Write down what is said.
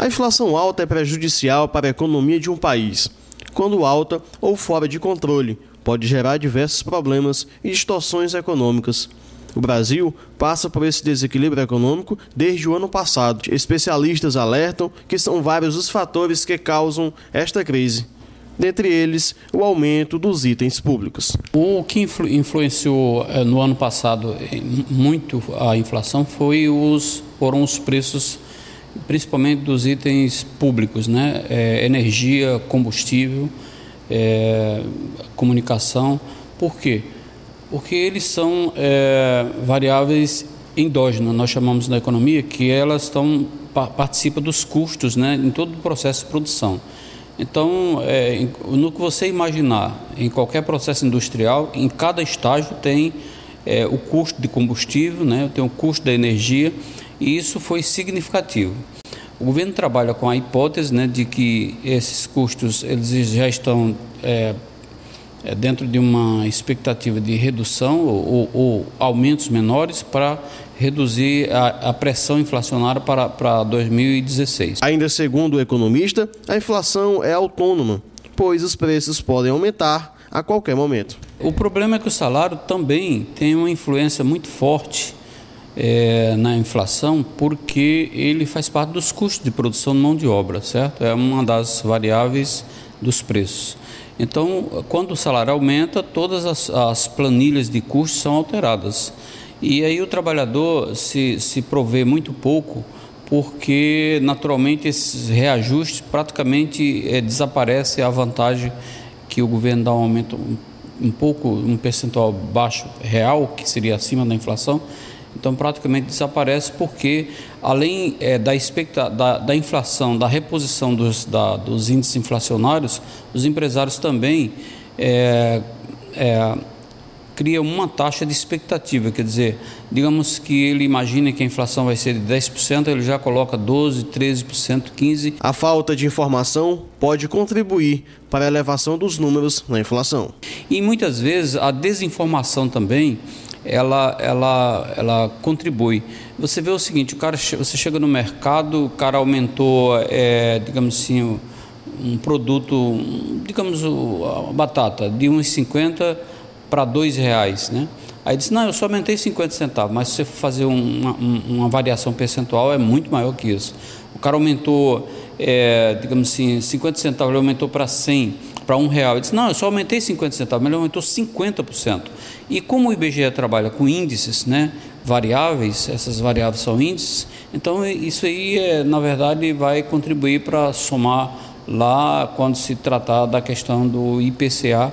A inflação alta é prejudicial para a economia de um país. Quando alta ou fora de controle, pode gerar diversos problemas e distorções econômicas. O Brasil passa por esse desequilíbrio econômico desde o ano passado. Especialistas alertam que são vários os fatores que causam esta crise. Dentre eles, o aumento dos itens públicos. O que influ influenciou eh, no ano passado muito a inflação foi os, foram os preços, principalmente dos itens públicos, né? É, energia, combustível, é, comunicação. Por quê? porque eles são é, variáveis endógenas, nós chamamos na economia, que elas estão participam dos custos né, em todo o processo de produção. Então, é, no que você imaginar, em qualquer processo industrial, em cada estágio tem é, o custo de combustível, né, tem o custo da energia, e isso foi significativo. O governo trabalha com a hipótese né, de que esses custos eles já estão é, é, dentro de uma expectativa de redução ou, ou aumentos menores para reduzir a, a, pressão inflacionária para, para 2016. Ainda segundo o economista, a inflação é autônoma, pois os preços podem aumentar a qualquer momento. O problema é que o salário também tem uma influência muito forte é, na inflação, porque ele faz parte dos custos de produção de mão de obra, certo? É uma das variáveis dos preços. Então, quando o salário aumenta, todas as, as planilhas de custos são alteradas. E aí o trabalhador se, se provê muito pouco, porque naturalmente esses reajustes praticamente é, desaparece a vantagem que o governo dá um aumento um, pouco, um percentual baixo real, que seria acima da inflação, então praticamente desaparece porque além é, da, expecta, da, da, inflação, da reposição dos, da, dos índices inflacionários, os empresários também é, é, criam uma taxa de expectativa, quer dizer, digamos que ele imagine que a inflação vai ser de 10%, ele já coloca 12%, 13%, 15%. A falta de informação pode contribuir para a elevação dos números na inflação. E muitas vezes a desinformação também ela, ela, ela contribui. Você vê o seguinte, o cara, você chega no mercado, o cara aumentou, é, digamos assim, um produto, digamos, a batata, de 1,50 para R$ reais, né? Aí disse, não, eu só aumentei 50 centavos, mas se você fazer uma, uma variação percentual é muito maior que isso. O cara aumentou, é, digamos assim, 50 centavos, ele aumentou para 100 para um real. Ele disse, não, eu só aumentei 50 centavos, mas ele aumentou 50%. E como o IBGE trabalha com índices, né, variáveis, essas variáveis são índices, então isso aí, é, na verdade, vai contribuir para somar lá quando se tratar da questão do IPCA